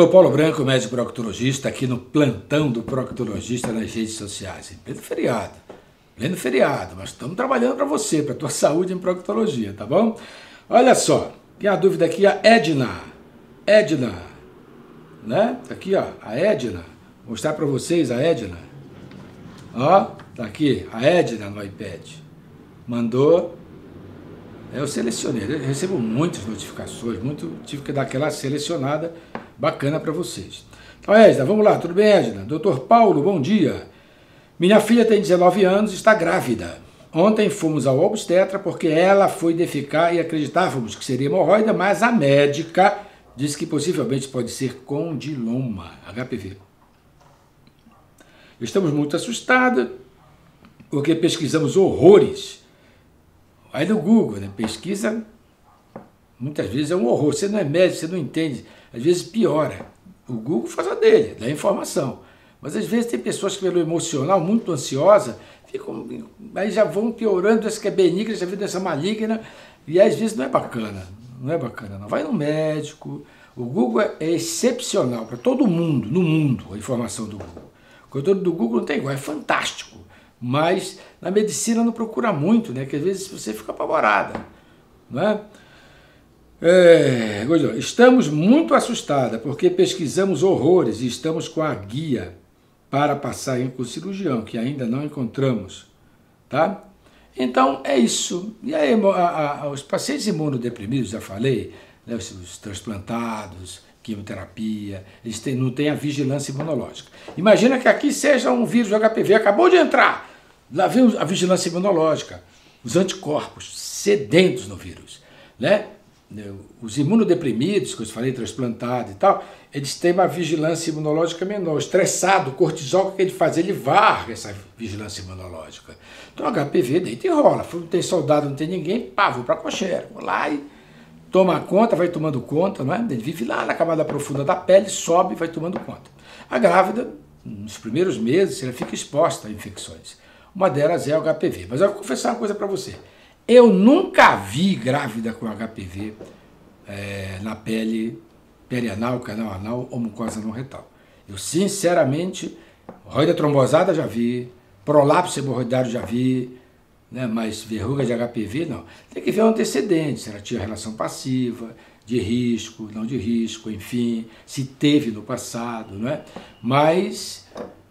Doutor Paulo Branco, médico proctologista, aqui no plantão do proctologista nas redes sociais. Em pleno feriado. Pleno feriado, mas estamos trabalhando para você, para a tua saúde em proctologia, tá bom? Olha só, tem a dúvida aqui, a Edna. Edna, né? Tá aqui, ó, a Edna. Vou mostrar para vocês a Edna. Ó, tá aqui, a Edna no iPad. Mandou eu selecionei, eu recebo muitas notificações, muito, tive que dar aquela selecionada bacana para vocês. Então, Edna, vamos lá, tudo bem, Edna? Doutor Paulo, bom dia. Minha filha tem 19 anos, está grávida. Ontem fomos ao obstetra porque ela foi defecar e acreditávamos que seria hemorroida, mas a médica disse que possivelmente pode ser condiloma, HPV. Estamos muito assustados porque pesquisamos horrores Aí no Google, né? pesquisa, muitas vezes é um horror. Você não é médico, você não entende. Às vezes piora. O Google faz a dele, dá informação. Mas às vezes tem pessoas que, pelo emocional, muito ansiosa, ficam, aí já vão piorando, essa que é benigna, já vira essa maligna, e às vezes não é bacana. Não é bacana, não. Vai no médico. O Google é excepcional para todo mundo, no mundo, a informação do Google. O conteúdo do Google não tem igual, é fantástico. Mas na medicina não procura muito, né? Que às vezes você fica apavorada, não é? É, estamos muito assustada porque pesquisamos horrores e estamos com a guia para passar com o cirurgião, que ainda não encontramos, tá? Então é isso. E aí, a, a, os pacientes imunodeprimidos, já falei, né, os, os transplantados, quimioterapia, eles têm, não têm a vigilância imunológica. Imagina que aqui seja um vírus HPV, acabou de entrar, Lá vem a vigilância imunológica, os anticorpos sedentos no vírus. Né? Os imunodeprimidos, que eu falei, transplantado e tal, eles têm uma vigilância imunológica menor. Estressado, o cortisol, o que ele faz? Ele varre essa vigilância imunológica. Então, HPV deita e rola. Não tem soldado, não tem ninguém, pá, vou para a cocheira. Vou lá e toma conta, vai tomando conta, não é? Ele vive lá na camada profunda da pele, sobe vai tomando conta. A grávida, nos primeiros meses, ela fica exposta a infecções. Uma delas é o HPV. Mas eu vou confessar uma coisa para você. Eu nunca vi grávida com HPV é, na pele perianal, canal anal ou mucosa não retal. Eu, sinceramente, roida trombosada já vi, prolapso hemorroidário já vi, né, mas verruga de HPV não. Tem que ver o antecedente, se ela tinha relação passiva, de risco, não de risco, enfim, se teve no passado, não é? Mas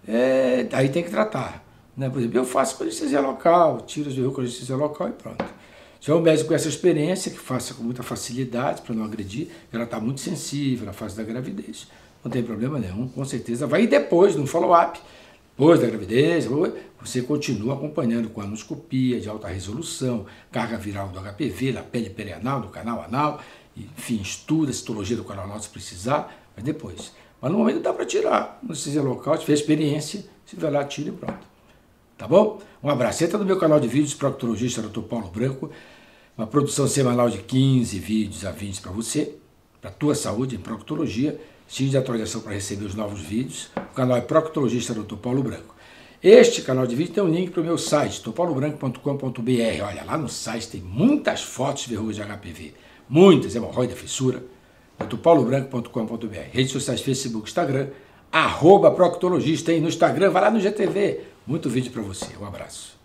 é, aí tem que tratar. Né? Por exemplo, eu faço anestesia local, tiro de com anestesia local e pronto. Se é um médico com essa experiência, que faça com muita facilidade para não agredir, ela está muito sensível na fase da gravidez. Não tem problema nenhum, com certeza vai. E depois, no follow-up, depois da gravidez, você continua acompanhando com anoscopia de alta resolução, carga viral do HPV, da pele perianal, do canal anal, enfim, estuda a citologia do canal anal se precisar, mas depois. Mas no momento dá para tirar. Anestesia local, se tiver experiência, se vai lá, tira e pronto. Tá bom? Um abraço. Entra no meu canal de vídeos, proctologista Dr. Paulo Branco. Uma produção semanal de 15 vídeos a 20 para você, para a tua saúde em proctologia. Siga de atualização para receber os novos vídeos. O canal é Proctologista Dr. Paulo Branco. Este canal de vídeo tem um link para o meu site, topaulobranco.com.br. Olha, lá no site tem muitas fotos de verrugas de HPV. Muitas, hemorroida, fissura. topaulobranco.com.br. Redes sociais, Facebook, Instagram, arroba proctologista. E no Instagram, vai lá no GTV. Muito vídeo para você. Um abraço.